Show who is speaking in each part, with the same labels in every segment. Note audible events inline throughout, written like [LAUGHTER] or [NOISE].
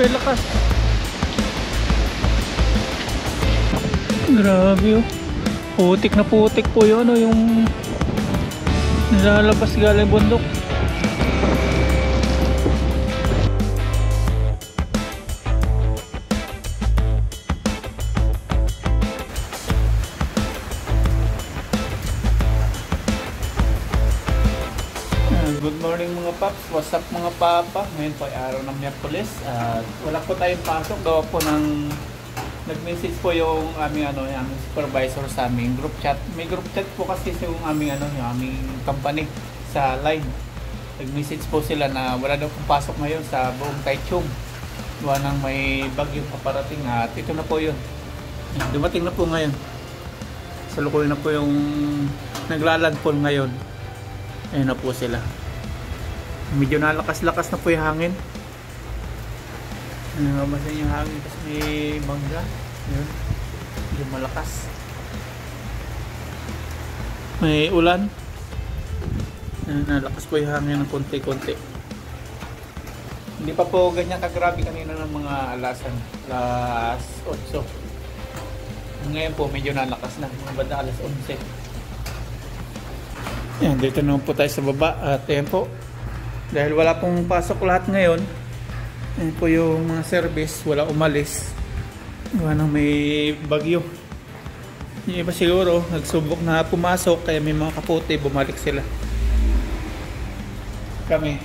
Speaker 1: Grabe lakas. Grabe oh. Putik na putik po yun ano yung nilalabas galing bundok. What's up mga papa? Ngayon po ay araw ng Miyerkules at wala po tayong pasok gawa po ng nag-message po yung aming ano, yung supervisor sa aming group chat. May group chat po kasi yung aming ano, yung aming company sa line. Nag-message po sila na wala daw pong pasok ngayon sa buong Taichung. Gawa ng may bagyong paparating at ito na po yun. Dumating na po ngayon. Salukuyan na po yung naglalandfall ngayon. Ayun na po sila. Medyo nalakas-lakas na po yung hangin. Nangamasan yung hangin kasi may bangga. Yun. Medyo malakas. May ulan. Ayun, Nalakas po yung hangin ng konti-konti. Hindi pa po ganyan kagrabe kanina ng mga alasan. Alas 8. Ngayon po medyo nalakas na. Mga banda alas 11. Yan, dito naman po tayo sa baba at yan po. Dahil wala pong pasok lahat ngayon, yan po yung mga service, wala umalis. Gawa nang may bagyo. Yung iba siguro, nagsubok na pumasok, kaya may mga kapote, bumalik sila. Kami,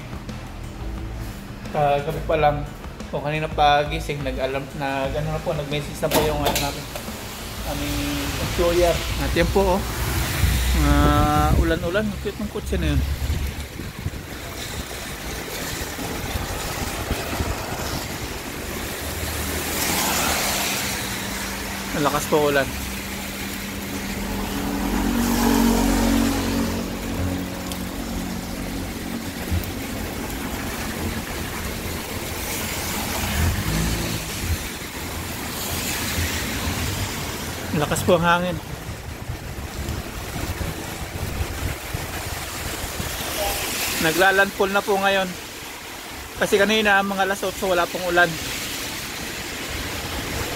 Speaker 1: kagabi pa lang, o kanina pagising, nag-alam, nag, ano na po, nag-message na po yung ano namin, aming employer. At yan po, oh, uh, ulan-ulan, cute ng kutsi na yun. Malakas po ulan. Lakas po ang hangin. Naglalandfall na po ngayon. Kasi kanina mga alas 8 wala pong ulan.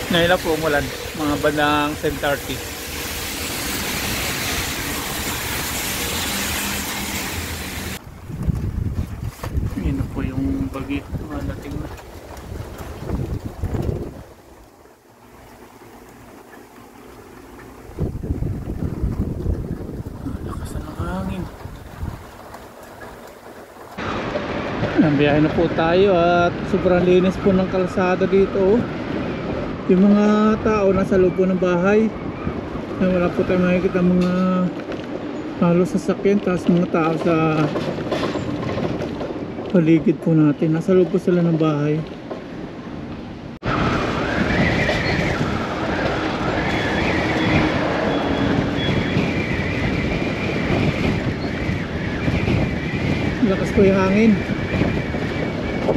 Speaker 1: Ngayon na po ang ulan. Mga bandang 10.30. Yun na po yung bagyo. Malating na. Lakas na ng hangin. Ayan, biyahe na po tayo at sobrang linis po ng kalsada dito. oh. Yung mga tao nasa loob ng bahay. Ayan, wala po tayo makikita mga halos sasakyan tapos mga tao sa paligid po natin. Nasa loob sila ng bahay. Lakas po yung hangin.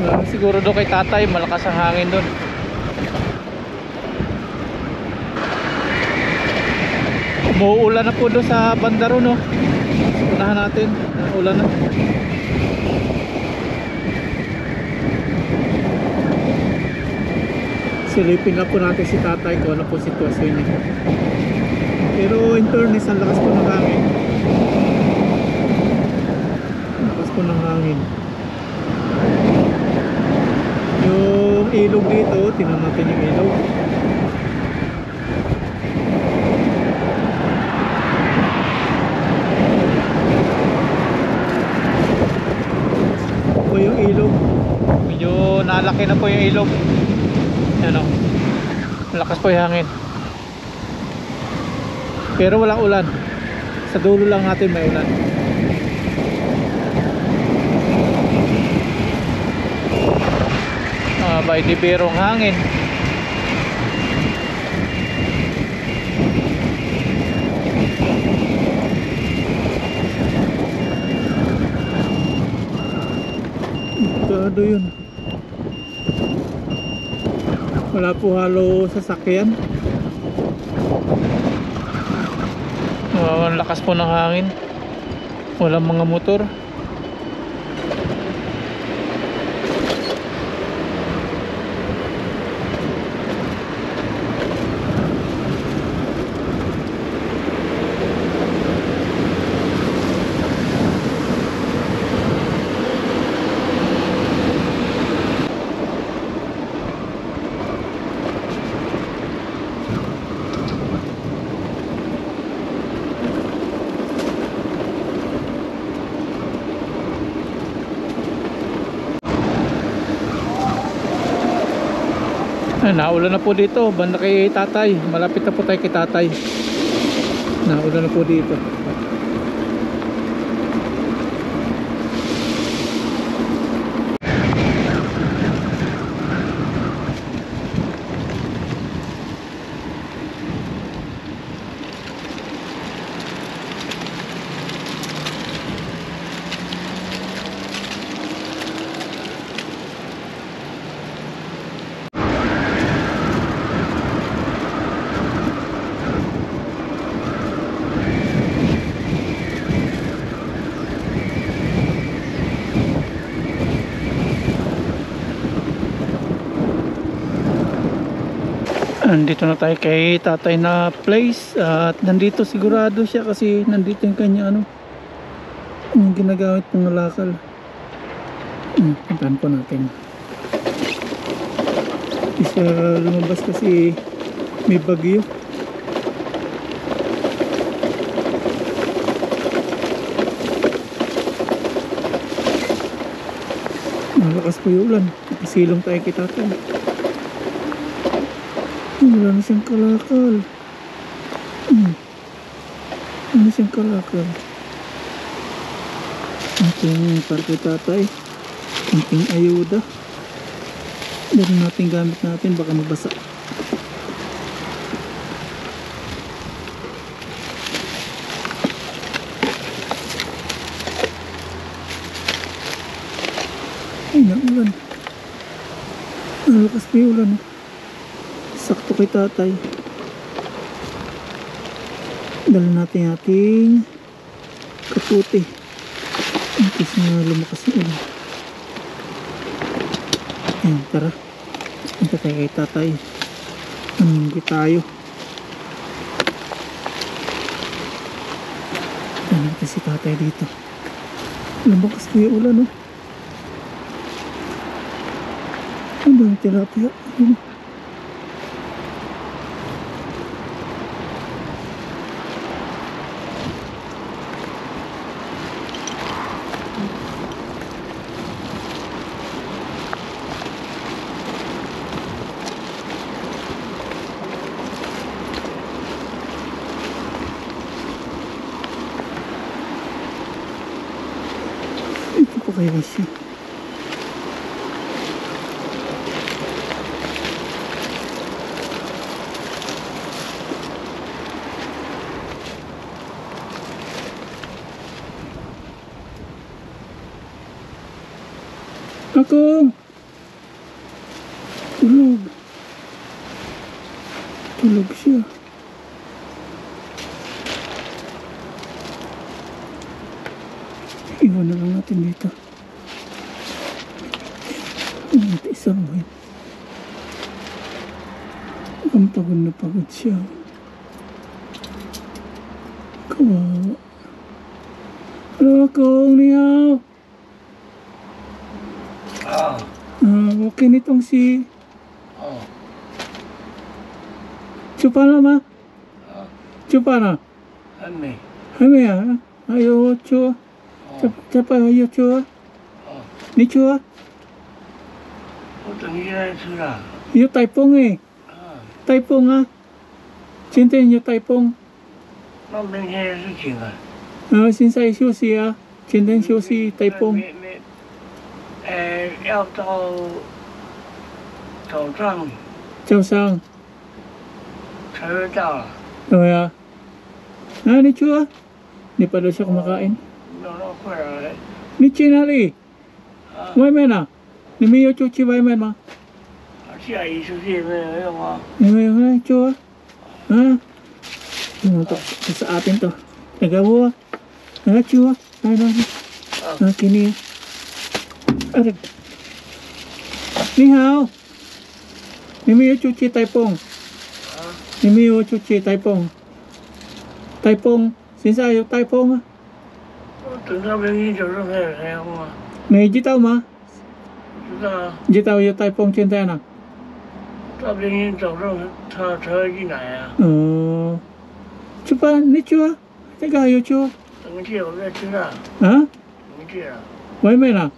Speaker 1: Ah, siguro doon kay tatay, malakas ang hangin doon. Umuulan na po doon sa bandaro no. Unahan natin. Ulan na. Silipin na po natin si tatay kung ano po sitwasyon niya. Pero in fairness, ang lakas po ng hangin. Ang Lakas po ng hangin. Yung ilog dito, tinan natin yung ilog. po yung ilog. Medyo nalaki na po yung ilog. Ano? Malakas po yung hangin. Pero walang ulan. Sa dulo lang natin may ulan. Ah, by the berong hangin. Gado yun. Wala po halo sasakyan. Oh, ang lakas po ng hangin. Walang mga motor. Ay, naulan na po dito, banda kay tatay. Malapit na po tayo kay tatay. Naulan na po dito. Nandito na tayo kay tatay na place at nandito sigurado siya kasi nandito yung kanya ano yung ginagamit pang lakal. Hmm, puntahan po natin. Isa lumabas kasi may bagyo. Malakas po yung ulan. Isilong tayo kay. Wala na siyang kalakal. Hmm. Wala na siyang kalakal. Ating parke tatay. Ating ayuda. Dali natin gamit natin baka mabasa. Ay, naulan. Malakas pa yung ulan. oh. Kay tatay. Dala natin ating kaputi. Case na lumakas yung ulan. Ayan, tara. Punta tayo kay tatay. Naminggi tayo. Ayan natin si tatay dito. Lumakas pa yung ulan, oh. Ang dami tilapia. Ayun. Ito pa kaya đưa con đi
Speaker 2: ao.
Speaker 1: Ờ. Ok nitong si
Speaker 2: ờ.
Speaker 1: Chupa lama
Speaker 2: ờ
Speaker 1: chupa
Speaker 2: na
Speaker 1: hame hame à ayo chua? Chapa ayo chua? Ni chua? Yo tay pong eh.
Speaker 2: Tay
Speaker 1: pong ah. Cinta yo tay pong. Mau
Speaker 2: mengenai sih à 的事情啊。
Speaker 1: 啊，现在休息啊，今天休息台风。
Speaker 2: 没没，呃，要到早上
Speaker 1: 早上，
Speaker 2: 才会到了。
Speaker 1: 对啊。Ah, ni chua. Ni pa daw siya kumakain.
Speaker 2: 弄到快来，
Speaker 1: Ni chinali.
Speaker 2: 啊，
Speaker 1: Waimen ah. Ni miyo chuchi waimen ma.
Speaker 2: 下一出去没有用啊。
Speaker 1: Ni miyo na chua. Ha? Ano to? Ito sa atin to. Nagawa. Ah, Ờ chưa? Đây đây. Ờ, ờ cái này. Ờ được. Ni hao. Ni mi chú chi
Speaker 2: tay pong.
Speaker 1: Ni mi chú chi tay pong. Tay pong, xin
Speaker 2: sao yêu tay pong á? Tưởng sao bên kia chỗ đó nghe
Speaker 1: nghe không à?
Speaker 2: Này chỉ tao
Speaker 1: mà. Chỉ tao. Chỉ tao
Speaker 2: yêu tay pong trên tay nào. Tao bên kia chỗ đó
Speaker 1: thơ thơ gì này à? Ờ. Chú ba, ni chưa? Thế gà yêu chưa?
Speaker 2: 等一切我再吃啊，
Speaker 1: Ha?
Speaker 2: 等一切啊，
Speaker 1: Waimen ah.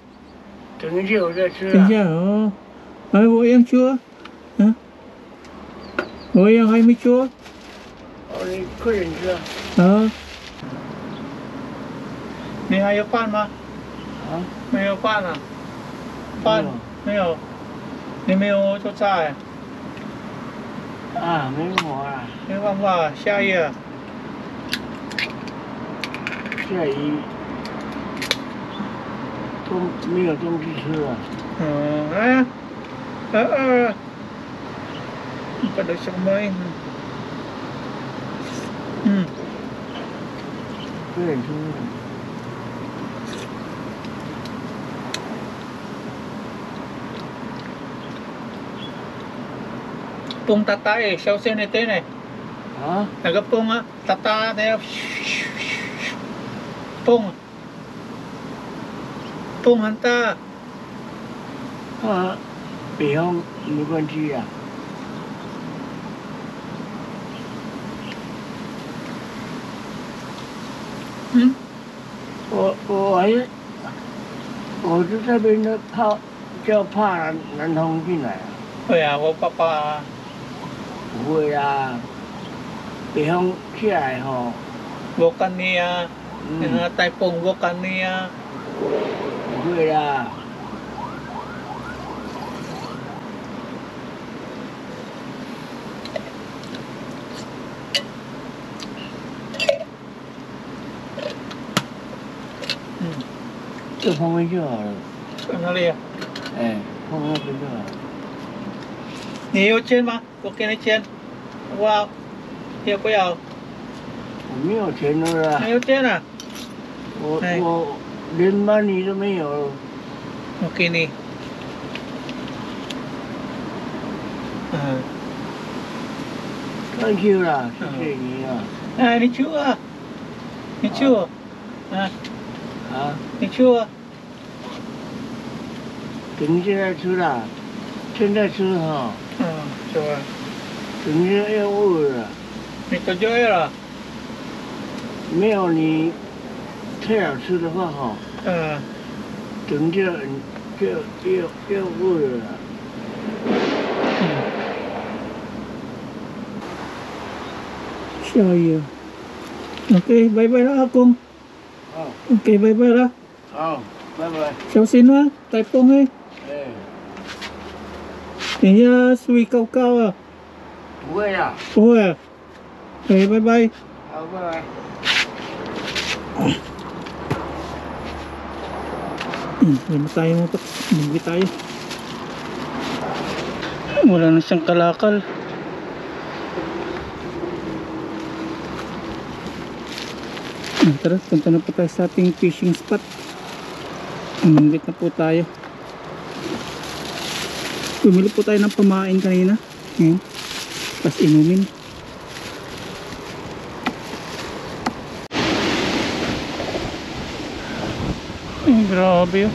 Speaker 2: 等一切我再吃
Speaker 1: Yan
Speaker 2: 啊。
Speaker 1: siya, oh. Ay, wo yung chua. Ha? おいやはいみちは
Speaker 2: 哦，你客人吃啊？
Speaker 1: 啊你还有饭吗
Speaker 2: 啊？
Speaker 1: 没有饭啊饭没有你没有做菜
Speaker 2: 啊，没有啊，
Speaker 1: 没办法下雨
Speaker 2: 시야 이좀 미가 좀
Speaker 1: 주세요. 어, 아, 아, 아. Pada siya
Speaker 2: kumain. Hmm. Kaya,
Speaker 1: Pung tata eh, siya usin ito yun eh.
Speaker 2: Ha?
Speaker 1: Nagapung ha, tata na yun. ป้ง
Speaker 2: ป้งฮันต้าว่าเปียงมีคนที่อ่ะอืมโอ้โอ้ย
Speaker 1: โอ้ยจะ
Speaker 2: เป็นผ้าเจ้า
Speaker 1: ผ้า
Speaker 2: นั้
Speaker 1: นทอง
Speaker 2: ที่ไห
Speaker 1: น
Speaker 2: เฮ้ยอ่ะว่า
Speaker 1: ป้า
Speaker 2: ป้าเฮ้ยอ่ะเปียงที่ไหนหรอ
Speaker 1: บอกกันเนี่ย
Speaker 2: Kena
Speaker 1: taipung bukan ni ya. Gue dah. Itu pun menjual. Kenapa dia? Eh, pun
Speaker 2: menjual. Ni yo chen ma, tôi kia
Speaker 1: ni chen. Wow. Hiệu có giàu. Không có chen nữa. Không có chen à?
Speaker 2: 我
Speaker 1: 哎
Speaker 2: 我连 money 都没有。
Speaker 1: Okay ni. Ah.
Speaker 2: Thank you 啦，谢谢你啊。
Speaker 1: Ah, ni Chu ah. Ni Chu. Ah,
Speaker 2: 啊，
Speaker 1: ni Chu ah.
Speaker 2: 等现在吃啦，现在吃哈，
Speaker 1: Ah, Chu ah.
Speaker 2: 等现在要饿了，
Speaker 1: Ni Tojo era.
Speaker 2: 没有你 太好吃的话哈，
Speaker 1: Ah.
Speaker 2: 等就就要要饿了。
Speaker 1: Siya iya. Okay, bye-bye lah akong.
Speaker 2: 好，
Speaker 1: Okay, bye-bye lah.
Speaker 2: 好，拜拜。
Speaker 1: Siya sino ah? Typhoon eh.
Speaker 2: 哎，
Speaker 1: Iya, sui kau kau ah.
Speaker 2: 不会啦，
Speaker 1: Oh ah. Okay, bye-bye.
Speaker 2: 好，拜拜。
Speaker 1: Hmm, Wala tayo mo pa. Bumili tayo. Wala na siyang kalakal. Ah, tara, punta na po tayo sa ating fishing spot. Umingit na po tayo. Bumili po tayo ng pamain kanina. Ayan. Tapos inumin. Ay, grabe.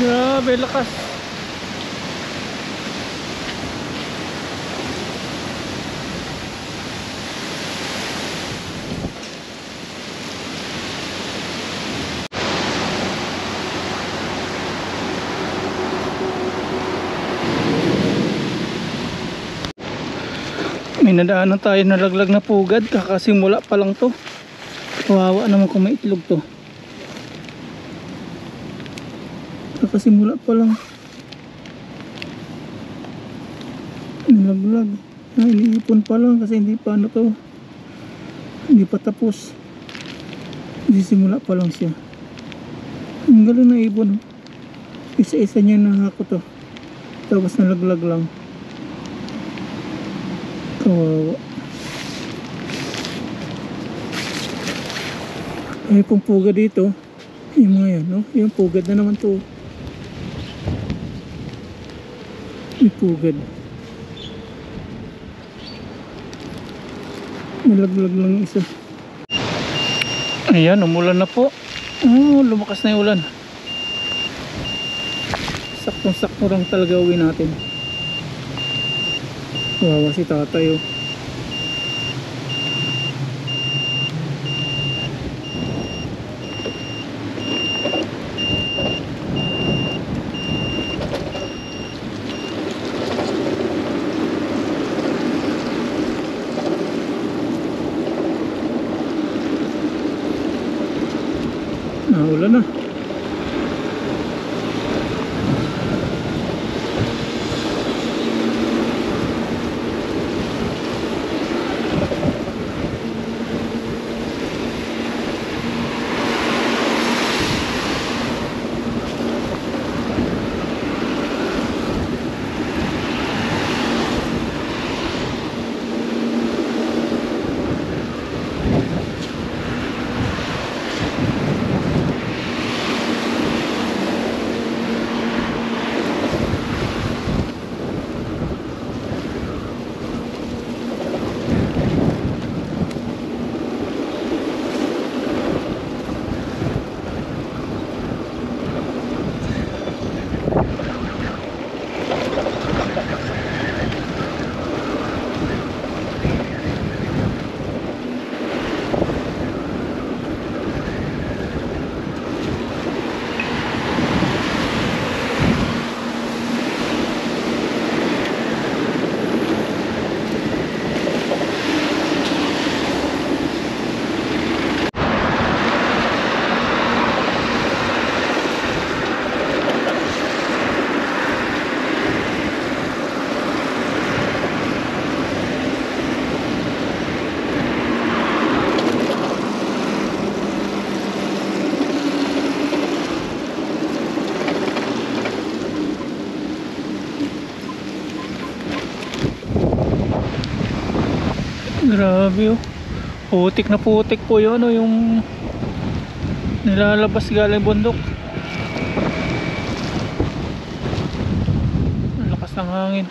Speaker 1: Grabe, lakas. May nadaanan tayo na laglag na pugad kakasimula pa lang to. Kawawa naman kung may itlog to. Kakasimula pa lang. Nalaglag. Ah, iniipon pa lang kasi hindi pa ano to. Hindi pa tapos. Sisimula pa lang siya. Ang galing na ibon. Isa-isa niya na ako to. Tapos nalaglag lang. Kawawa. Ay, pong puga dito. Yung mga yan, no? Yung pugad na naman to. May pugad. Nalaglag lang isa. Ayan, umulan na po. Oh, lumakas na yung ulan. Saktong-sakto lang talaga uwi natin. Wawa si tatay oh. Grabe oh. Putik na putik po yun oh, yung nilalabas galing bundok. Ang lakas ng hangin.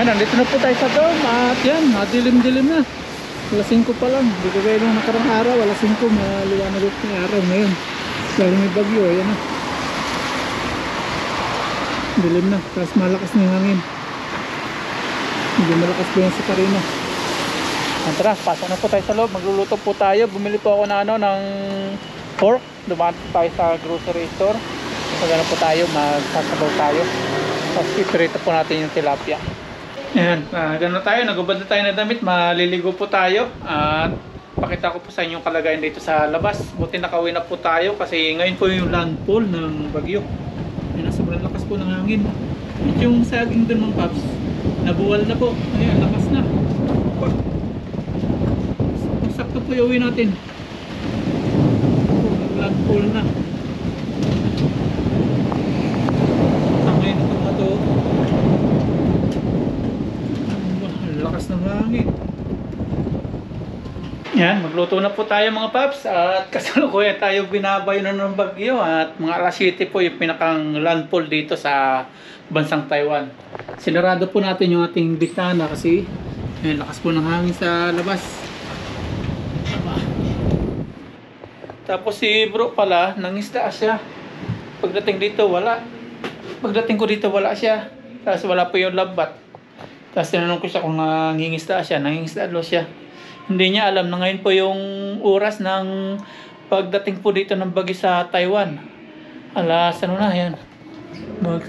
Speaker 1: Ayan, nandito na po tayo sa dorm at yan, madilim-dilim na. Wala 5 pa lang. Hindi ko gaya nung nakarang araw, wala 5, maliwanag ulit ng araw ngayon. Dahil may bagyo, ayan na. Dilim na, tapos malakas na yung hangin. Hindi malakas po yung sa karina. Ayan, tara, pasok na po tayo sa loob. Magluluto po tayo. Bumili po ako na ano, ng pork. Dumaan tayo sa grocery store. Magano po tayo, magsasabaw tayo. Tapos iprito po natin yung tilapia. Ayan, uh, gano'n tayo, nagubad na tayo na damit, maliligo po tayo at pakita ko po sa inyo yung kalagayan dito sa labas. Buti nakauwi na po tayo kasi ngayon po yung landfall ng bagyo. Ayan, sobrang lakas po ng hangin. At yung saging dun mga paps, nabuwal na po. Ayan, lakas na. Sakto po yung natin. Landfall na. Hangin ito mga to. Lakas ng hangin. Yan, magluto na po tayo mga paps at kasalukuyan tayo binabayo na ng bagyo at mga alas 7 po yung pinakang landfall dito sa bansang Taiwan. Sinarado po natin yung ating bitana kasi yan, lakas po ng hangin sa labas. Aba. Tapos si bro pala, nangisda siya. pagdating dito, wala. Pagdating ko dito, wala siya. Tapos wala po yung lambat. Tapos tinanong ko siya kung nangingisda siya. Nangingisda daw siya. Hindi niya alam na ngayon po yung oras ng pagdating po dito ng bagi sa Taiwan. Alas, ano na yan? Mag,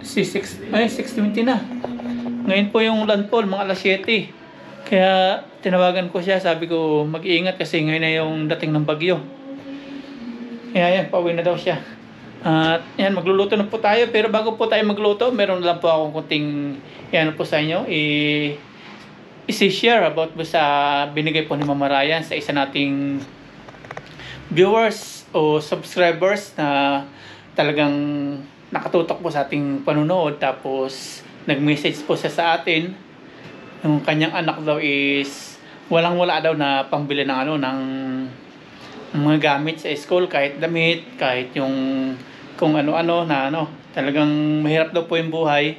Speaker 1: si 6, ay, 6.20 na. Ngayon po yung landfall, mga alas 7. Kaya tinawagan ko siya, sabi ko mag-iingat kasi ngayon na yung dating ng bagyo. Kaya yan, pauwi na daw siya. At yan, magluluto na po tayo. Pero bago po tayo magluto, meron lang po akong kunting yan po sa inyo. I isi-share about po sa binigay po ni Mama Ryan sa isa nating viewers o subscribers na talagang nakatutok po sa ating panunood tapos nag-message po siya sa atin yung kanyang anak daw is walang wala daw na pambili ng ano ng mga gamit sa school kahit damit kahit yung kung ano-ano na ano. Talagang mahirap daw po yung buhay.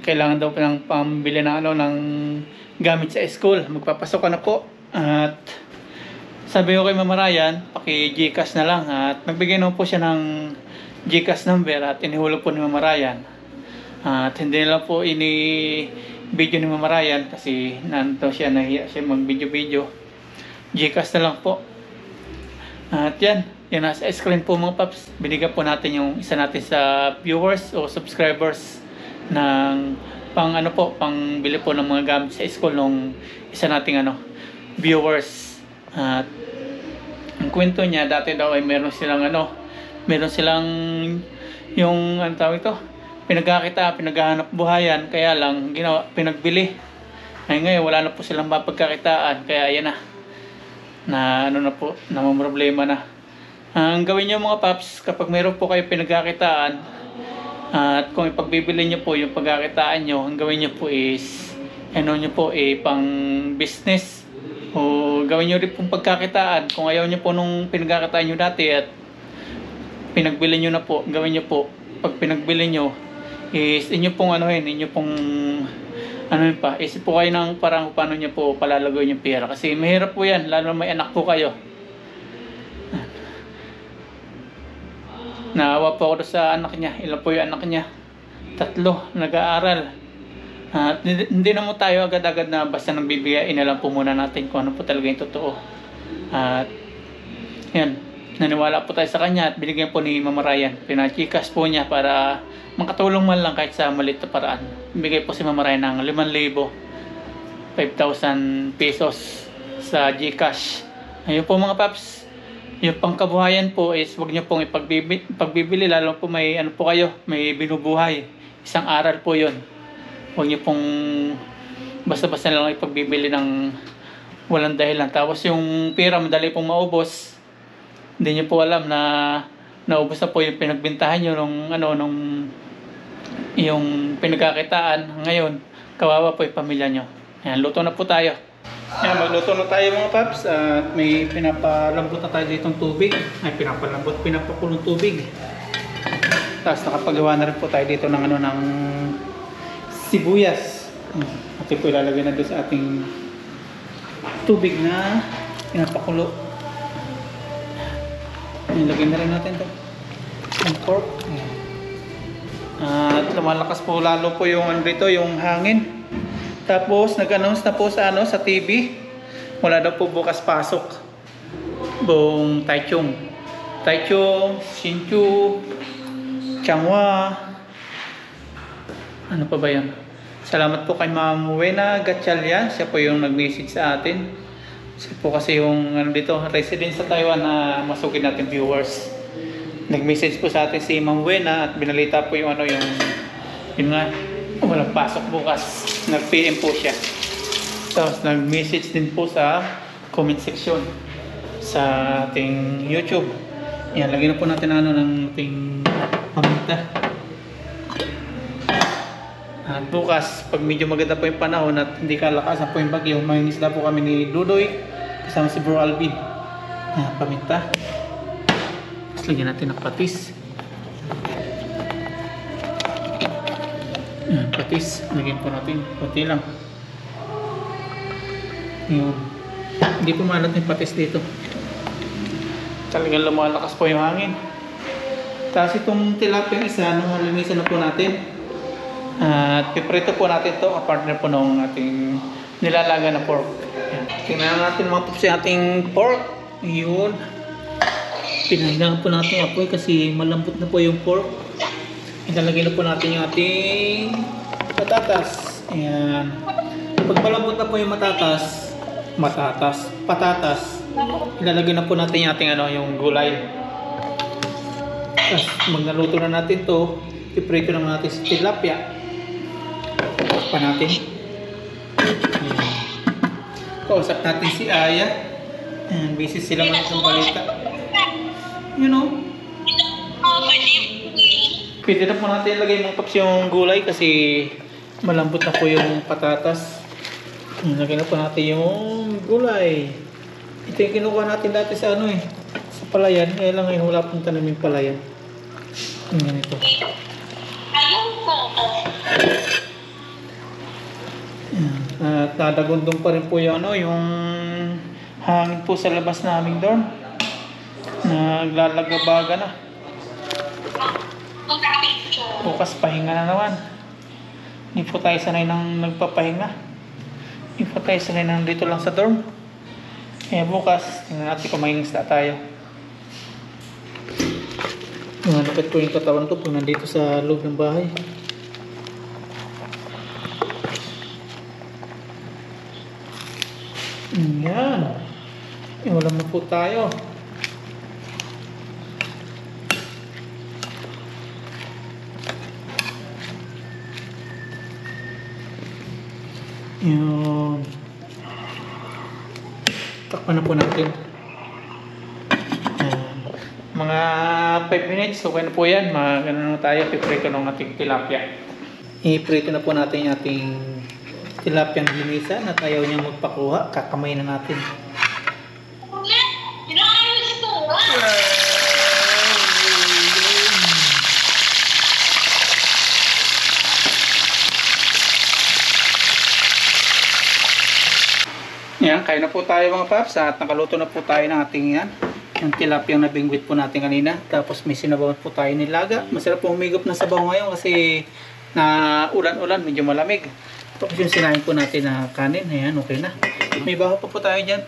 Speaker 1: Kailangan daw po ng pambili ng ano ng gamit sa school. Magpapasok na po. At sabi ko kay Mama Ryan paki-Gcash na lang. At nagbigay naman po siya ng Gcash number at inihulog po ni Mama Ryan. At hindi na po ini video ni Mama Ryan kasi nanto siya nahiya siya mag video video Gcash na lang po at yan yan nasa screen po mga paps binigyan po natin yung isa natin sa viewers o subscribers ng pang ano po pang bili po ng mga gamit sa school nung isa nating ano viewers at ang kwento niya dati daw ay meron silang ano meron silang yung ano tawag ito pinagkakita, pinaghahanap buhayan, kaya lang ginawa, pinagbili. Ay ngayon, wala na po silang mapagkakitaan, kaya yan na. Na ano na po, na may problema na. Ang gawin nyo mga paps, kapag meron po kayo pinagkakitaan, at kung ipagbibili nyo po yung pagkakitaan nyo, ang gawin nyo po is, ano nyo po, eh, pang business. O gawin nyo rin pong pagkakitaan. Kung ayaw nyo po nung pinagkakitaan nyo dati at pinagbili nyo na po, gawin nyo po, pag pinagbili nyo, is inyo pong ano yun, inyo pong ano pa, isip po kayo ng parang paano nyo po palalagoy yung pera. Kasi mahirap po yan, lalo na may anak po kayo. Naawa po ako sa anak niya. Ilan po yung anak niya? Tatlo, nag-aaral. At hindi, hindi naman tayo agad-agad na basta nang bibigay, inalam po muna natin kung ano po talaga yung totoo. At yan, naniwala po tayo sa kanya at binigyan po ni Mama Ryan. Pinachikas po niya para makatulong man lang kahit sa maliit na paraan. Bigay po si Mama Ryan ng 5,000 5,000 pesos sa Gcash. Ayun po mga paps. Yung pangkabuhayan po is wag niyo pong ipagbibili, pagbibili lalo po may ano po kayo, may binubuhay. Isang aral po 'yon. Wag niyo pong basta-basta lang ipagbibili ng walang dahilan. Tapos yung pera madali pong maubos. Hindi niyo po alam na naubos na po yung pinagbintahan niyo nung ano nung yung pinagkakitaan. Ngayon kawawa po yung pamilya nyo yan luto na po tayo. Yan magluto na tayo mga paps. At may pinapalambot na tayo ditong tubig. Ay pinapalambot pinapakulong tubig. Tapos nakapagawa na rin po tayo dito ng ano ng sibuyas. Ito po ilalagay na doon sa ating tubig na pinapakulo ilagay na rin natin to ang pork. At lumalakas po lalo po yung ano dito, yung hangin. Tapos nag-announce na po sa ano sa TV. Wala daw po bukas pasok. Buong Taichung. Taichung, Hsinchu, Changhua. Ano pa ba yan? Salamat po kay Ma'am Wena Gatchalian. Siya po yung nag-message sa atin. Siya po kasi yung ano dito, resident sa Taiwan na masukin natin viewers. Nag-message po sa atin si Ma'am Wena at binalita po yung ano yung yun nga walang pasok bukas. nag-PM po siya. Tapos nag-message din po sa comment section sa ating YouTube. Yan lagyan na po natin ano ng ating paminta. At bukas pag medyo maganda po yung panahon at hindi kalakasan po yung bagyo may isla po kami ni Dudoy kasama si Bro Alvin yan paminta tapos lagyan natin ng patis. Ayan, patis. Lagyan po natin. Pati lang. Yun. Hindi po malat yung patis dito. Talagang lumalakas po yung hangin. Tapos itong tilapia isa, nung halimisan na po natin. At piprito po natin to partner po ng ating nilalaga na pork. Tingnan natin mga pups ating pork. Yun. Pinahingaan po natin yung apoy kasi malambot na po yung pork. Ilalagay na po natin yung ating patatas. Ayan. Pag malambot na po yung matatas, matatas, patatas, ilalagay na po natin yung ating ano, yung gulay. Tapos magnaluto na natin to, piprito na natin sa tilapia. Pa natin. Kausap natin si Aya. Ayan, busy sila man ng balita. You know, pwede na po natin ilagay mga paps yung gulay kasi malambot na po yung patatas. Ilagay na po natin yung gulay. Ito yung kinukuha natin dati sa ano eh, sa palayan. Kaya lang ngayon wala pong tanaming palayan. Yung ganito. At nadagundong pa rin po yung ano, yung hangin po sa labas naming dorm. Naglalagabaga na. Bukas pahinga na naman. Hindi po tayo sanay ng nagpapahinga. Hindi po tayo sanay ng dito lang sa dorm. Kaya bukas, tingnan natin kung may isda tayo. Mga napit po yung katawan ko pag nandito sa loob ng bahay. Yan. Eh, wala mo po tayo. Yun. Takpan na po natin. Ayan. Mga 5 minutes, okay na po yan. Mag, ano na tayo, piprito ng ating tilapia. I-prito na po natin yung ating tilapia ng limisa na ayaw niyang magpakuha. Kakamay na natin. Yan, kain na po tayo mga paps at nakaluto na po tayo ng ating yan. Yung tilapia na bingwit po natin kanina. Tapos may sinabawan po tayo nilaga. Masarap po humigop ng sabaw ngayon kasi na ulan-ulan, medyo malamig. Tapos yung sinain po natin na kanin, ayan, okay na. May baho pa po tayo dyan.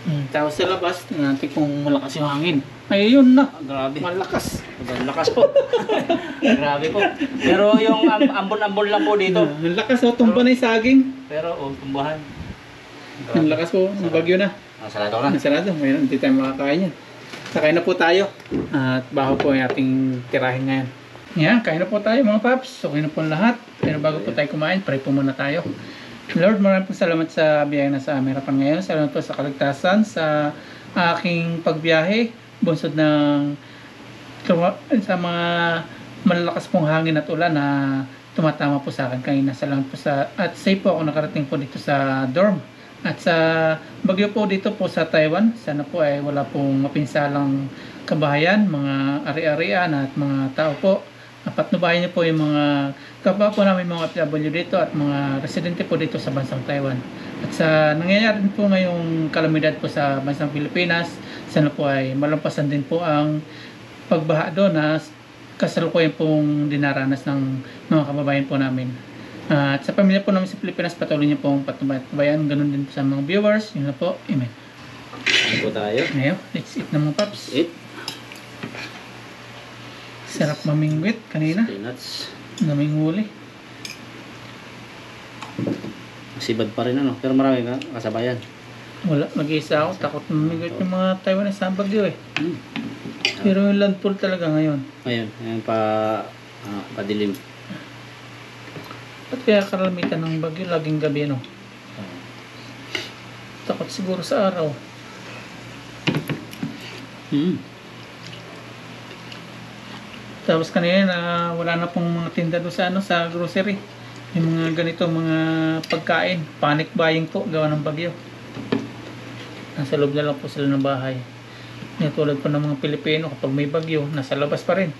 Speaker 1: Hmm, tapos sa labas, tingnan natin kung malakas yung hangin. Ayun na,
Speaker 3: Grabe.
Speaker 1: malakas.
Speaker 3: Ang lakas po. [LAUGHS] Grabe po. Pero yung am- ambon-ambon lang po dito.
Speaker 1: Ang lakas oh, tumba na yung saging.
Speaker 3: Pero oh, tumbahan.
Speaker 1: Ang lakas po, ang bagyo na.
Speaker 3: Ah, sarado na.
Speaker 1: Ang sarado, ngayon hindi tayo makakain yan. Sakain na po tayo. At baho po yung ating tirahin ngayon. Yan, kain na po tayo mga paps. Okay na po lahat. Pero bago po tayo kumain, pray po muna tayo. Lord, maraming po salamat sa biyaya na sa aming harapan ngayon. Salamat po sa kaligtasan, sa aking pagbiyahe, bunsod ng sa mga malalakas pong hangin at ulan na tumatama po sa akin kanina. Salamat po sa, at safe po ako nakarating po dito sa dorm. At sa bagyo po dito po sa Taiwan, sana po ay wala pong mapinsalang kabahayan, mga ari-arian at mga tao po. Patnubayan niyo po yung mga kapwa po namin mga PW dito at mga residente po dito sa bansang Taiwan. At sa nangyayari po ngayong kalamidad po sa bansang Pilipinas, sana po ay malampasan din po ang pagbaha doon na kasalukuyan pong dinaranas ng mga kababayan po namin. Ah, at sa pamilya po namin sa Pilipinas, patuloy niyo pong patnubayan. Ganun din po sa mga viewers. Yun na po. Amen.
Speaker 3: Ano po tayo?
Speaker 1: Ngayon, let's eat na mga paps.
Speaker 3: Eat.
Speaker 1: Sarap mamingwit kanina.
Speaker 3: Peanuts.
Speaker 1: Naming huli.
Speaker 3: Masibad pa rin ano. Pero marami ka kasabayan.
Speaker 1: Wala, mag-isa ako. Takot mamingwit yung mga Taiwanese sa bagyo eh.
Speaker 3: Hmm.
Speaker 1: Pero yung landfall talaga ngayon.
Speaker 3: Ayun. Ayun pa ah, padilim.
Speaker 1: Ba't kaya karamitan ng bagyo laging gabi no? Takot siguro sa araw.
Speaker 3: Hmm.
Speaker 1: Tapos kanina na wala na pong mga tinda doon sa ano sa grocery. Yung mga ganito mga pagkain, panic buying po gawa ng bagyo. Nasa loob na lang po sila ng bahay. Hindi tulad po ng mga Pilipino kapag may bagyo, nasa labas pa rin.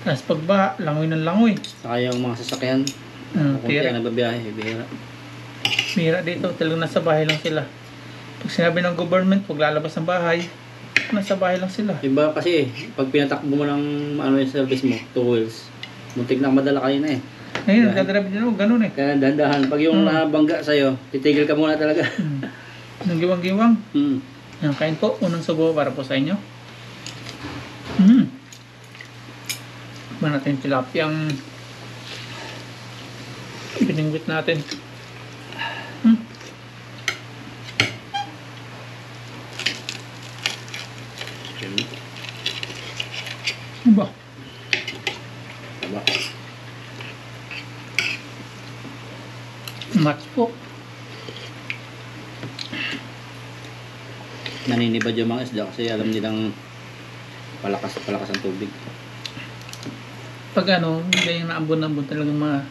Speaker 1: Tapos pagba, langoy ng langoy.
Speaker 3: Saka yung mga sasakyan.
Speaker 1: Uh,
Speaker 3: Kung
Speaker 1: tira,
Speaker 3: kaya nababiyahe, bihira.
Speaker 1: mira dito, talagang nasa bahay lang sila. Pag sinabi ng government, huwag lalabas ng bahay, nasa bahay lang sila.
Speaker 3: Iba kasi, pag pinatakbo mo ng ano yung service mo, two wheels, muntik na madala kanina eh.
Speaker 1: Ngayon, nagdadrive din ako, ganun eh.
Speaker 3: Kaya dandahan, pag yung
Speaker 1: Hmm.
Speaker 3: nabangga sa'yo, titigil ka muna talaga.
Speaker 1: Hmm. Nang giwang-giwang.
Speaker 3: Hmm.
Speaker 1: Yan, kain po. Unang subo para po sa inyo. Hmm. Ba natin yung tilapia ang biningwit natin. Hmm. Ano ba?
Speaker 3: Taba.
Speaker 1: Match po.
Speaker 3: Naninibad yung mga isda kasi alam nilang palakas palakas ang tubig.
Speaker 1: Pag ano, hindi yung naambon-ambon talagang mga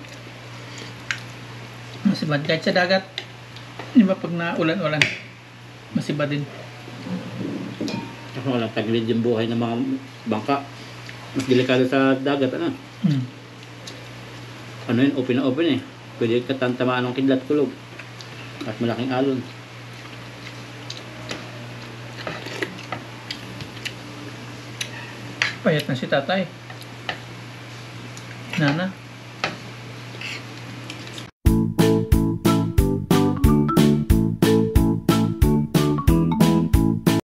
Speaker 1: masibad. Kahit sa dagat, di ba pag naulan-ulan, masibad din.
Speaker 3: Walang tagilid yung buhay ng mga bangka. Mas delikado sa dagat, ano?
Speaker 1: Hmm.
Speaker 3: Ano yun, open na open eh. Pwede ka tantamaan ng kidlat kulog. At malaking alon.
Speaker 1: Payat na si tatay. Nana.